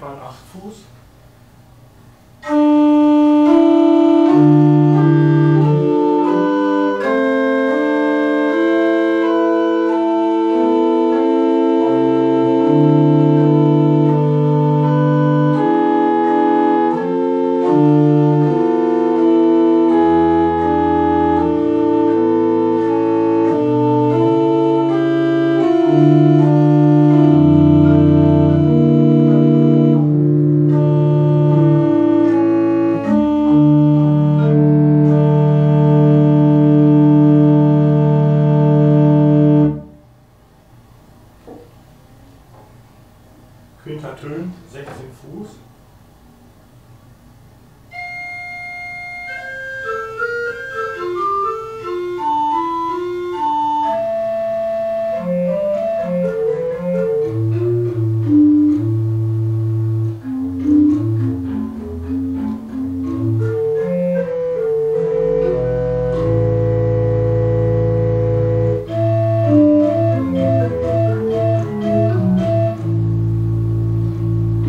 waren 8 Fuß.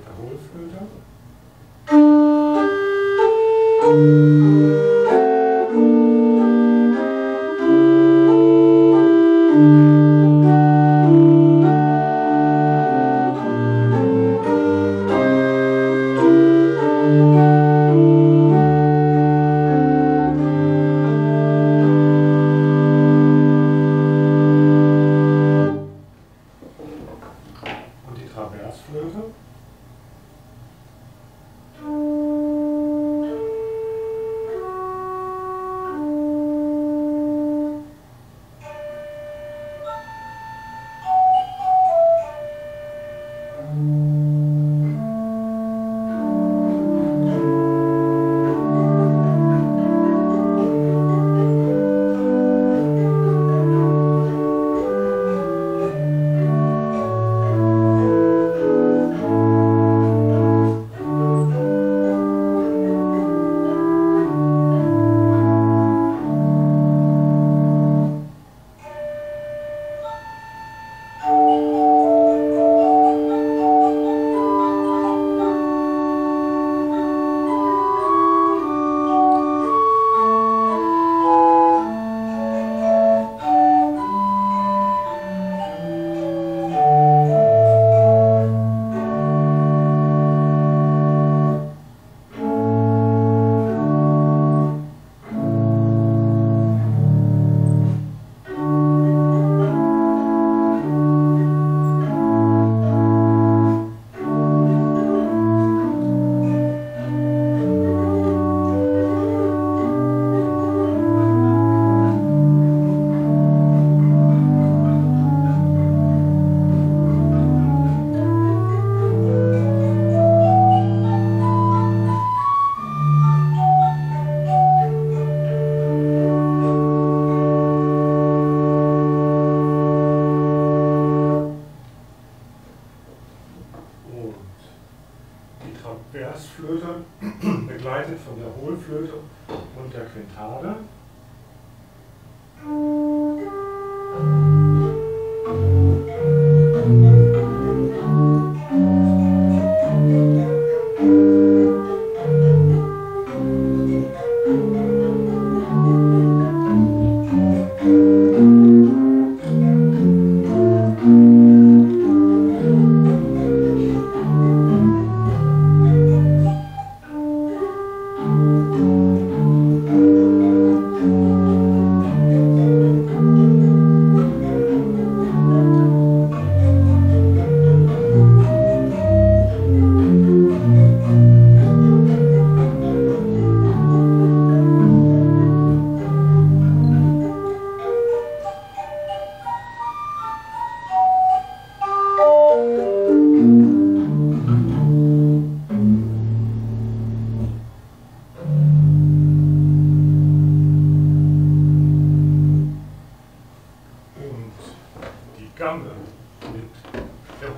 mit der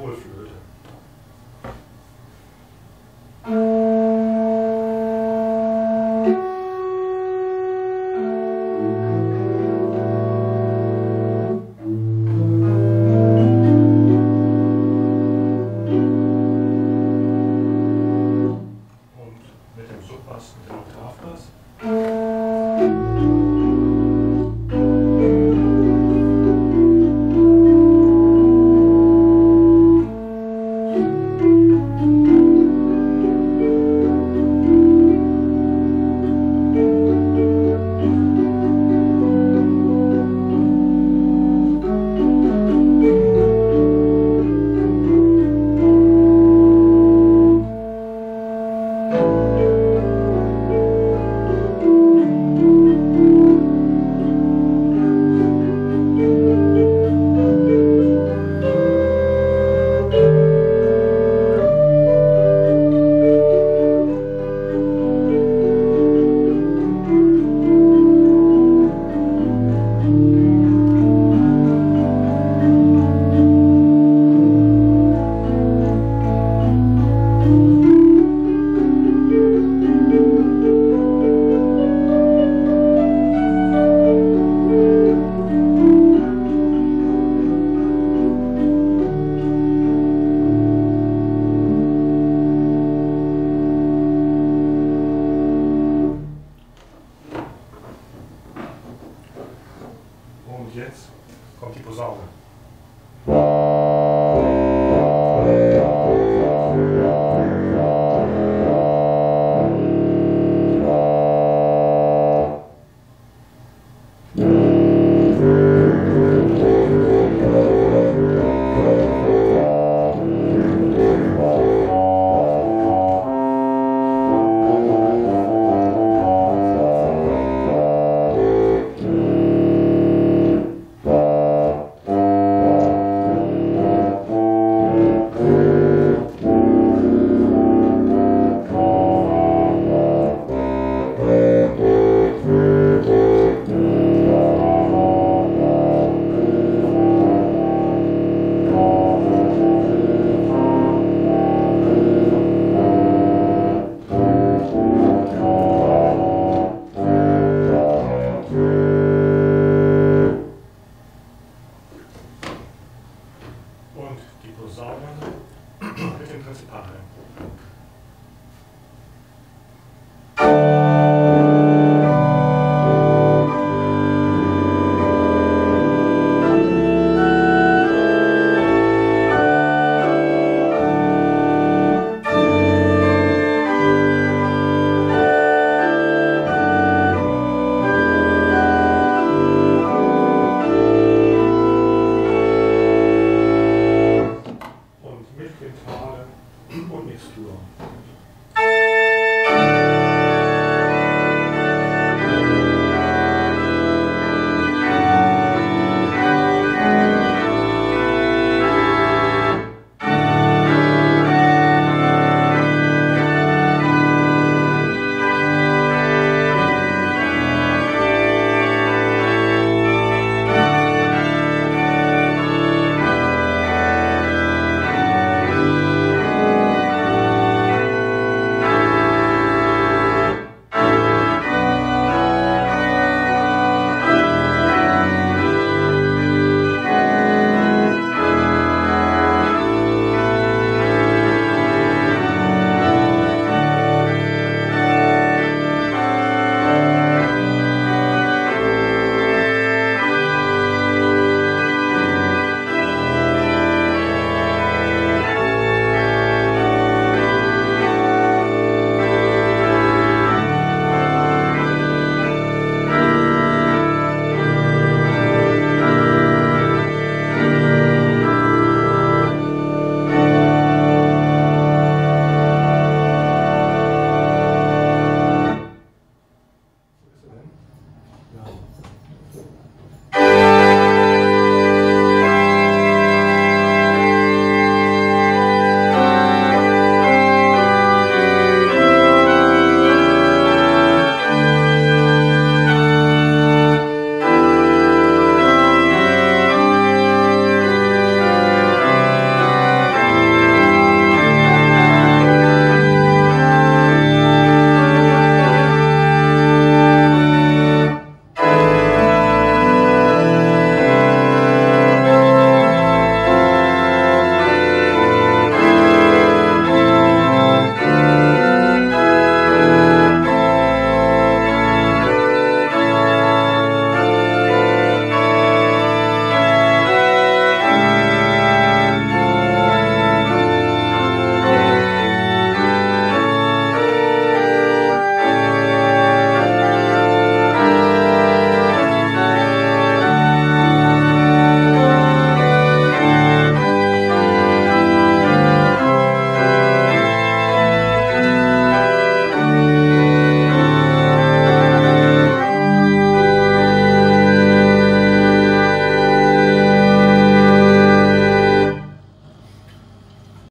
mit der